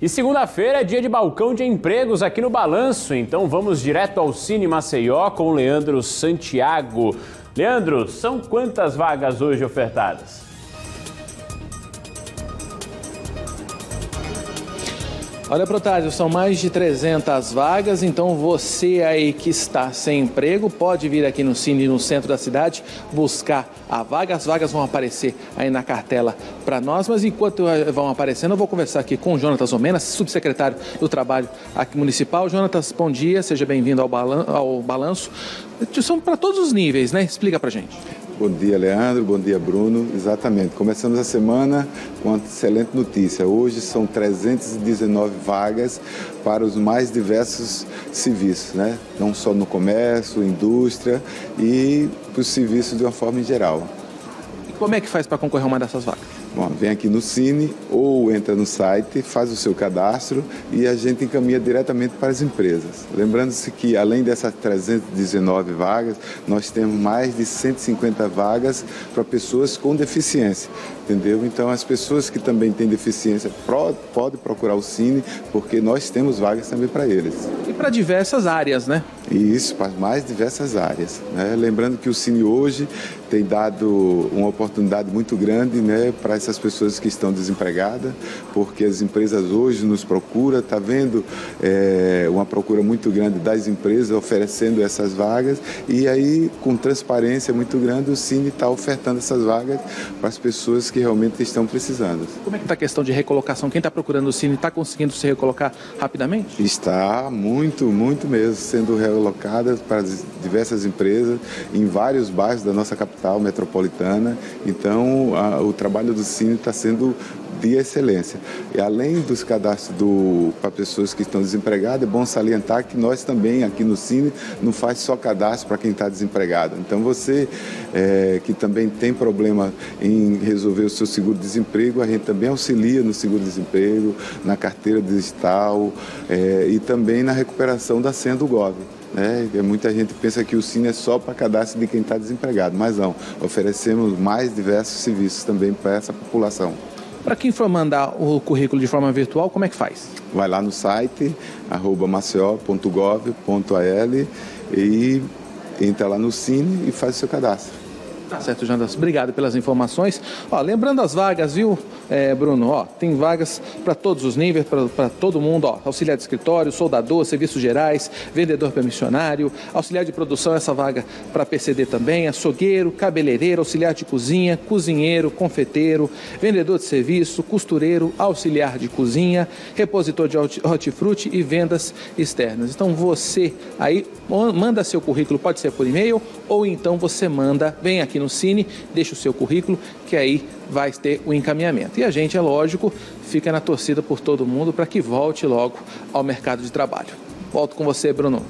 E segunda-feira é dia de balcão de empregos aqui no Balanço, então vamos direto ao Cine Maceió com o Leandro Santiago. Leandro, são quantas vagas hoje ofertadas? Olha, Protásio, são mais de 300 vagas, então você aí que está sem emprego pode vir aqui no Cine, no centro da cidade, buscar a vaga. As vagas vão aparecer aí na cartela para nós, mas enquanto vão aparecendo, eu vou conversar aqui com o Jonatas Omenas, subsecretário do Trabalho aqui municipal. Jonatas, bom dia, seja bem-vindo ao, ao Balanço. São para todos os níveis, né? Explica para gente. Bom dia, Leandro. Bom dia, Bruno. Exatamente. Começamos a semana com uma excelente notícia. Hoje são 319 vagas para os mais diversos serviços, né? Não só no comércio, indústria e para os serviços de uma forma geral. Como é que faz para concorrer a uma dessas vagas? Bom, vem aqui no Cine ou entra no site, faz o seu cadastro e a gente encaminha diretamente para as empresas. Lembrando-se que, além dessas 319 vagas, nós temos mais de 150 vagas para pessoas com deficiência, entendeu? Então, as pessoas que também têm deficiência podem procurar o Cine, porque nós temos vagas também para eles. E para diversas áreas, né? Isso, para mais diversas áreas. Né? Lembrando que o Cine hoje tem dado uma oportunidade muito grande né, para essas pessoas que estão desempregadas, porque as empresas hoje nos procuram, está vendo é, uma procura muito grande das empresas oferecendo essas vagas e aí com transparência muito grande o Cine está ofertando essas vagas para as pessoas que realmente estão precisando. Como é que está a questão de recolocação? Quem está procurando o Cine está conseguindo se recolocar rapidamente? Está muito, muito mesmo sendo relocada para diversas empresas em vários bairros da nossa capital metropolitana. Então a, o trabalho do Cine está sendo de excelência. E além dos cadastros para pessoas que estão desempregadas, é bom salientar que nós também aqui no Cine não faz só cadastro para quem está desempregado. Então você é, que também tem problema em resolver o seu seguro-desemprego, a gente também auxilia no seguro-desemprego, na carteira digital é, e também na recuperação da senha do. Né? Muita gente pensa que o Cine é só para cadastro de quem está desempregado, mas não. Oferecemos mais diversos serviços também para essa população. Para quem for mandar o currículo de forma virtual, como é que faz? Vai lá no site maceo.gov.al e entra lá no Cine e faz o seu cadastro. Tá certo, Jandas. Obrigado pelas informações. Ó, lembrando as vagas, viu, é, Bruno? Ó, tem vagas para todos os níveis, para todo mundo. Ó, auxiliar de escritório, soldador, serviços gerais, vendedor permissionário, auxiliar de produção, essa vaga para PCD também, açougueiro, cabeleireiro, auxiliar de cozinha, cozinheiro, confeiteiro, vendedor de serviço, costureiro, auxiliar de cozinha, repositor de hortifruti e vendas externas. Então você aí manda seu currículo, pode ser por e-mail ou então você manda, vem aqui aqui no Cine, deixa o seu currículo, que aí vai ter o encaminhamento. E a gente, é lógico, fica na torcida por todo mundo para que volte logo ao mercado de trabalho. Volto com você, Bruno.